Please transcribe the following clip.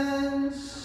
hands.